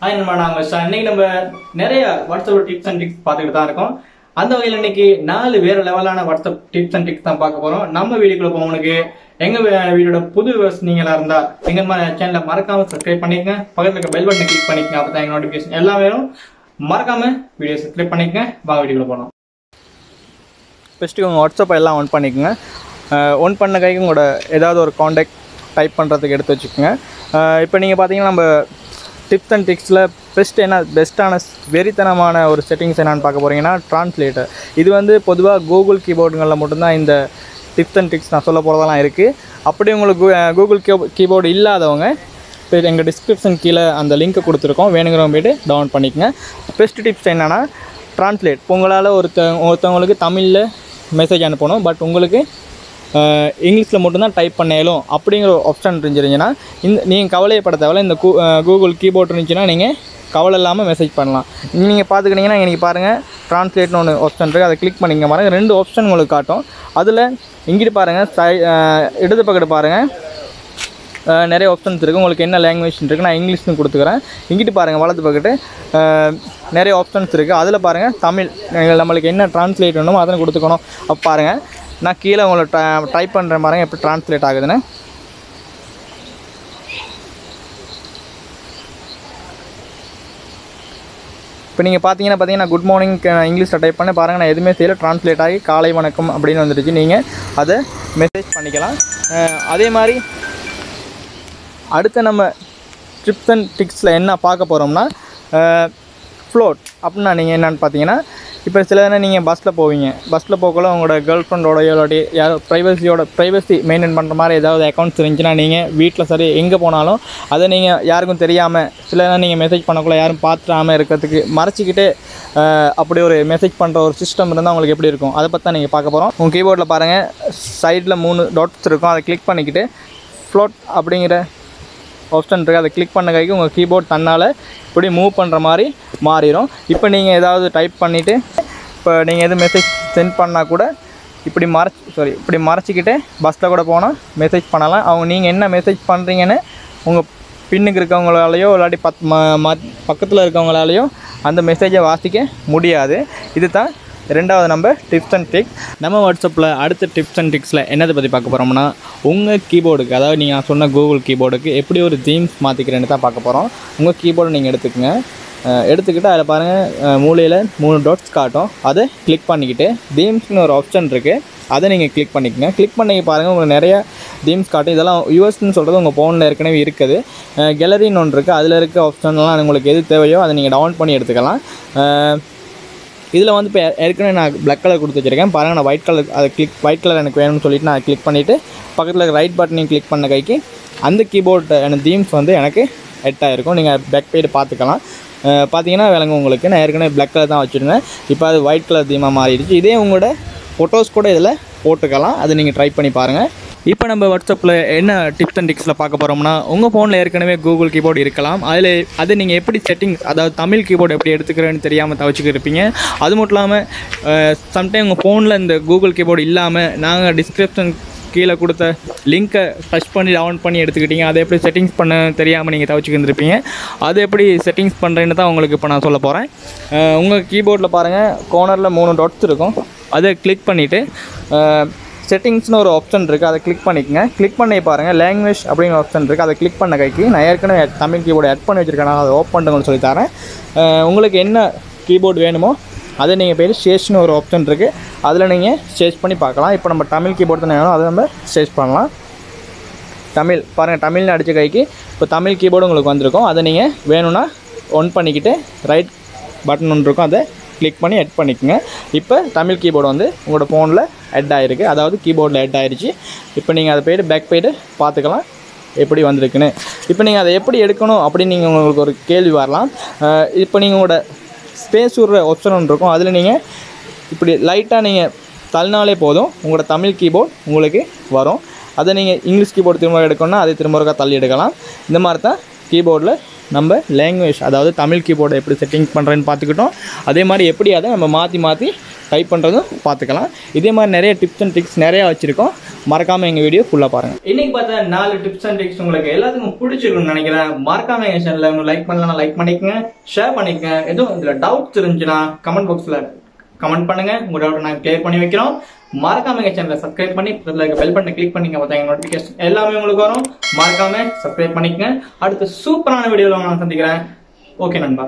Hi நம்ம நாம இன்னைக்கு நம்ம நிறைய வாட்ஸ்அப் டிப்ஸ் அண்ட் டிக்ஸ் பார்த்துக்கிட்டு தான் இருக்கோம். அந்த வகையில் இன்னைக்கு நாலு வேற லெவலான வாட்ஸ்அப் டிப்ஸ் அண்ட் டிக்ஸ் தான் பார்க்க போறோம். நம்ம வீடியோக்குள்ள போவனுக்கு எங்க வீடியோட புது வியூவர்ஸ் நீங்களா இருந்தா எங்க சேனலை மறக்காம சப்ஸ்கிரைப் பண்ணிக்கங்க. பக்கத்துல இருக்க பெல் பட்டனை கிளிக் பண்ணிக்கங்க. அப்பதான் எங்க நோட்டிபிகேஷன் எல்லாம் வேணும் மறக்காம வீடியோ சப்ஸ்கிரைப் பண்ணிக்கங்க. வா வீடியோக்குள்ள போனோம் ஃபஸ்ட்டு உங்கள் வாட்ஸ்அப்பை எல்லாம் ஆன் பண்ணிக்கோங்க. ஒன் பண்ண கைக்கு உங்களோட ஏதாவது ஒரு காண்டாக்ட் டைப் பண்ணுறதுக்கு எடுத்து வச்சுக்கோங்க. இப்போ நீங்கள் பார்த்தீங்கன்னா நம்ம டிப்ஸ் அண்ட் டிக்ஸில் பெஸ்ட் என்ன பெஸ்ட்டான வெறித்தனமான ஒரு செட்டிங்ஸ் என்னென்னு பார்க்க போகிறீங்கன்னா ட்ரான்ஸ்லேட்டர் இது வந்து பொதுவாக கூகுள் கீபோர்டுங்களில் மட்டும்தான் இந்த டிப்ஸ் அண்ட் டிக்ஸ் நான் சொல்ல போகிறதெல்லாம் இருக்குது அப்படி உங்களுக்கு கூகுள் கீ கீபோர்டு இல்லாதவங்க இப்போ எங்கள் டிஸ்கிரிப்ஷன் கீழே அந்த லிங்க்கை கொடுத்துருக்கோம். வேணுங்கிறவங்க போய்ட்டு டவுன்லோட் பண்ணிக்கோங்க. பெஸ்ட் டிப்ஸ் என்னென்னா ட்ரான்ஸ்லேட் உங்களால் ஒருத்த ஒருத்தவங்களுக்கு தமிழில் மெசேஜ் அனுப்பணும். பட் உங்களுக்கு இங்கிலீஷில் மட்டும்தான் டைப் பண்ணாலும் அப்படிங்கிற ஆப்ஷன் இருந்துச்சுன்னா இந்த நீங்கள் கவலையப்பட தேவையில்ல. இந்த கூ- கூகுள் கீபோர்ட் இருந்துச்சுன்னா நீங்கள் கவலை இல்லாமல் மெசேஜ் பண்ணலாம். நீங்கள் பார்த்துக்கிட்டிங்கன்னா இன்றைக்கி பாருங்கள் ட்ரான்ஸ்லேட்னு ஒன்று ஆப்ஷன் இருக்குது அதை கிளிக் பண்ணிங்க பாருங்கள் ரெண்டு ஆப்ஷன் உங்களுக்கு காட்டும். அதில் இங்கிட்டு பாருங்கள் சை இடது பக்கத்து பாருங்கள் நிறைய ஆப்ஷன்ஸ் இருக்குது உங்களுக்கு என்ன லாங்குவேஜ் இருக்குது நான் இங்கிலீஷ்னு கொடுத்துக்கிறேன். இங்கிட்டு பாருங்கள் வலது பக்கத்து நிறைய ஆப்ஷன்ஸ் இருக்குது அதில் பாருங்கள் தமிழ் நம்மளுக்கு என்ன ட்ரான்ஸ்லேட் வேணுமோ அதை கொடுத்துக்கணும். அப்போ பாருங்கள் நான் கீழே உங்களை டைப் பண்ணுற மாதிரி எப்படி ட்ரான்ஸ்லேட் ஆகுதுன்னு. இப்போ நீங்கள் பார்த்தீங்கன்னா பார்த்தீங்கன்னா குட் மார்னிங் இங்கிலீஷில் டைப் பண்ணி பாருங்கள் நான் எதுவுமே செய்யல. ட்ரான்ஸ்லேட் ஆகி காலை வணக்கம் அப்படின்னு வந்துடுச்சு நீங்கள் அதை மெசேஜ் பண்ணிக்கலாம். அதே மாதிரி அடுத்து நம்ம ட்ரிப்ஸ் அண்ட் டிக்ஸில் என்ன பார்க்க போகிறோம்னா ஃப்ளோட் அப்படின்னா நீங்கள் என்னென்னு பார்த்தீங்கன்னா இப்போ சில நேரம் நீங்கள் பஸ்ஸில் போவீங்க. பஸ்ஸில் போகக்குள்ள உங்களோட கேர்ள் ஃப்ரெண்டோடய இல்லாட்டி யாரோ ப்ரைவசியோட ப்ரைவசி மெயின்டைன் பண்ணுற மாதிரி ஏதாவது அக்கௌண்ட்ஸ் இருந்துச்சுன்னா நீங்கள் வீட்டில் சரி எங்கே போனாலும் அதை நீங்கள் யாருக்கும் தெரியாமல் சில நேரம் நீங்கள் மெசேஜ் பண்ணக்குள்ள யாரும் பார்த்துடாமல் இருக்கிறதுக்கு மறைச்சிக்கிட்டே அப்படி ஒரு மெசேஜ் பண்ணுற ஒரு சிஸ்டம் இருந்தால் உங்களுக்கு எப்படி இருக்கும்? அதை பற்றி தான் நீங்கள் பார்க்க போகிறோம் உங்கள் கீபோர்டில் பாருங்கள் சைடில் மூணு டாட்ஸ் இருக்கும். அதை கிளிக் பண்ணிக்கிட்டு ஃப்ளோட் அப்படிங்கிற ஆப்ஷன் இருக்குது அதை கிளிக் பண்ண கைக்கு உங்கள் கீபோர்ட் தன்னால் இப்படி மூவ் பண்ணுற மாதிரி மாறிடும் இப்போ நீங்கள் ஏதாவது டைப் பண்ணிவிட்டு இப்போ நீங்கள் எதுவும் மெசேஜ் சென்ட் பண்ணால் கூட இப்படி மறைச்சி சாரி இப்படி மறைச்சிக்கிட்டு பஸ்ஸில் கூட போனால் மெசேஜ் பண்ணலாம். அவங்க நீங்கள் என்ன மெசேஜ் பண்ணுறீங்கன்னு உங்கள் பின்னுக்கு இருக்கவங்களாலேயோ இல்லாட்டி பத் ம ம பக்கத்தில் இருக்கவங்களாலேயோ அந்த மெசேஜை வாசிக்க முடியாது. இது தான் ரெண்டாவது நம்ம டிப்ஸ் அண்ட் ட்ரிக்ஸ் நம்ம வாட்ஸ்அப்பில் அடுத்த டிப்ஸ் அண்ட் டிக்ஸில் என்னதை பற்றி பார்க்க போகிறோம்னா உங்கள் கீபோர்டுக்கு அதாவது நீங்கள் சொன்ன கூகுள் கீபோர்டுக்கு எப்படி ஒரு தீம்ஸ் மாற்றிக்கிறேன்னு தான் பார்க்க போகிறோம் உங்கள் கீபோர்டு நீங்கள் எடுத்துக்கோங்க. எடுத்துக்கிட்டு அதில் பாருங்கள் மூலையில் மூணு டாட்ஸ் காட்டும். அதை கிளிக் பண்ணிக்கிட்டு தீம்ஸ்னு ஒரு ஆப்ஷன் இருக்குது அதை நீங்கள் கிளிக் பண்ணிக்கங்க. கிளிக் பண்ணி பாருங்கள் உங்களுக்கு நிறைய தீம்ஸ் காட்டும். இதெல்லாம் யூஎஸ்ன்னு சொல்கிறது உங்கள் ஃபோனில் ஏற்கனவே இருக்குது. கேலரின்னு ஒன்று இருக்குது அதில் இருக்க ஆப்ஷன்லாம் உங்களுக்கு எது தேவையோ அதை நீங்கள் டவுன் பண்ணி எடுத்துக்கலாம். இதில் வந்து இப்போ ஏற்கனவே நான் பிளாக் கலர் கொடுத்து வச்சிருக்கேன். பாருங்கள் நான் ஒயிட் கலர் அதை கிளிக் ஒயிட் கலர் எனக்கு வேணும்னு சொல்லிட்டு நான் கிளிக் பண்ணிவிட்டு பக்கத்தில் ரைட் பட்டனையும் கிளிக் பண்ண கைக்கு அந்த கீபோர்டு எனக்கு தீம்ஸ் வந்து எனக்கு ஹெட் நீங்கள் பேக் போய்ட்டு பார்த்துக்கலாம். பார்த்தீங்கன்னா விளங்கும் உங்களுக்கு. நான் ஏற்கனவே பிளாக் கலர் தான் வச்சுருந்தேன். இப்போ அது ஒயிட் கலர் தீமாக மாறிடுச்சு. இதே உங்களோட ஃபோட்டோஸ் கூட இதில் போட்டுக்கலாம். அது நீங்கள் ட்ரை பண்ணி பாருங்கள் இப்போ நம்ம வாட்ஸ்அப்பில் என்ன டிப்ஸ் அண்ட் டிக்ஸில் பார்க்க போகிறோம்னா உங்கள் ஃபோனில் ஏற்கனவே கூகுள் கீபோர்டு இருக்கலாம். அதில் அது நீங்கள் எப்படி செட்டிங்ஸ் அதாவது தமிழ் கீபோர்டு எப்படி எடுத்துக்கிறேன்னு தெரியாமல் தவச்சிக்கிட்டு இருப்பீங்க. அது மட்டும் இல்லாமல் சம்டைம் உங்கள் ஃபோனில் இந்த கூகுள் கீபோர்டு இல்லாமல் நாங்கள் டிஸ்கிரிப்ஷன் கீழே கொடுத்த லிங்க்கை டச் பண்ணி டவுன் பண்ணி எடுத்துக்கிட்டீங்க. அதை எப்படி செட்டிங்ஸ் பண்ண தெரியாமல் நீங்கள் தவச்சிக்கிட்டு இருப்பீங்க. அது எப்படி செட்டிங்ஸ் பண்ணுறேன்னு தான் உங்களுக்கு இப்போ நான் சொல்ல போகிறேன் உங்கள் கீபோர்டில் பாருங்கள் கோனரில் மூணு டாட்ஸ் இருக்கும். அதை கிளிக் பண்ணிவிட்டு செட்டிங்ஸ்னு ஒரு ஆப்ஷன் இருக்குது அதை கிளிக் பண்ணிக்கங்க. கிளிக் பண்ணி பாருங்கள் லாங்குவேஜ் அப்படிங்கிற ஆப்ஷன் இருக்குது அதை கிளிக் பண்ண கைக்கு நான் ஏற்கனவே தமிழ் கீபோர்டு ஆட் பண்ணி வச்சுருக்கேன் அதை ஓப்பன் பண்ணுங்கன்னு சொல்லி தரேன். உங்களுக்கு என்ன கீபோர்டு வேணுமோ அதை நீங்கள் போய் சேஷ்னு ஒரு ஆப்ஷன் இருக்குது அதில் நீங்கள் சேஜ் பண்ணி பார்க்கலாம். இப்போ நம்ம தமிழ் கீபோர்டு தானே வேணும் அதை நம்ம சேஜ் பண்ணலாம். தமிழ் பாருங்கள் தமிழ்னு அடித்த கைக்கு இப்போ தமிழ் கீபோர்டு உங்களுக்கு வந்திருக்கும். அதை நீங்கள் வேணும்னா ஒன் பண்ணிக்கிட்டு ரைட் பட்டன் ஒன்று இருக்கும் அதை கிளிக் பண்ணி எட் பண்ணிக்கோங்க. இப்போ தமிழ் கீபோர்டு வந்து உங்களோட ஃபோனில் ஹெட் ஆகிருக்கு அதாவது கீபோர்டில் ஹெட் ஆகிருச்சு இப்போ நீங்கள் அதை போய்ட்டு பேக் போய்ட்டு பார்த்துக்கலாம் எப்படி வந்திருக்குன்னு. இப்போ நீங்கள் அதை எப்படி எடுக்கணும் அப்படின்னு நீங்கள் உங்களுக்கு ஒரு கேள்வி வரலாம். இப்போ நீங்கள் உங்களோட ஸ்பேஸ் விடுற ஆப்ஷன் ஒன்று இருக்கும். அதில் நீங்கள் இப்படி லைட்டாக நீங்கள் தள்ளினாலே போதும். உங்களோட தமிழ் கீபோர்ட் உங்களுக்கு வரும். அதை நீங்கள் இங்கிலீஷ் கீபோர்டு திரும்ப எடுக்கணும்னா அதை திரும்ப ஒருக்கா தள்ளி எடுக்கலாம். இந்த மாதிரி தான் கீபோர்டில் நம்ம லாங்குவேஜ் அதாவது தமிழ் கீபோர்டை எப்படி செட்டிங் பண்ணுறேன்னு பார்த்துக்கிட்டோம். அதே மாதிரி எப்படி அதை நம்ம மாற்றி மாற்றி டைப் பண்ணுறதும் பார்த்துக்கலாம். இதே மாதிரி நிறைய டிப்ஸ் அண்ட் ட்ரிக்ஸ் நிறையா வச்சுருக்கோம். மறக்காமல் எங்கள் வீடியோ ஃபுல்லாக பாருங்கள் இன்றைக்கி பார்த்தா நாலு டிப்ஸ் அண்ட் ட்ரிக்ஸ் உங்களுக்கு எல்லாத்துக்கும் பிடிச்சிருக்குன்னு நினைக்கிறேன். மறக்காம எங்கள் சேனலில் லைக் பண்ணலாம் லைக் பண்ணிக்கங்க ஷேர் பண்ணிக்கங்க. எதுவும் இதில் டவுட்ஸ் இருந்துச்சுன்னா கமெண்ட் பாக்ஸில் கமெண்ட் பண்ணுங்க. உங்க டவுட் நாங்கள் கிளியர் பண்ணி வைக்கிறோம். மறக்காம எங்க சேனலை சப்ஸ்கிரைப் பண்ணி பக்கத்துல இருக்க பெல் பண்ணி கிளிக் பண்ணிங்க பார்த்தா எங்க நோட்டிஃபிகேஷன் எல்லாமே உங்களுக்கு வரும். மறக்காம சப்ஸ்கிரைப் பண்ணிக்கங்க. அடுத்த சூப்பரான வீடியோவில் நான் சந்திக்கிறேன். ஓகே நண்பா.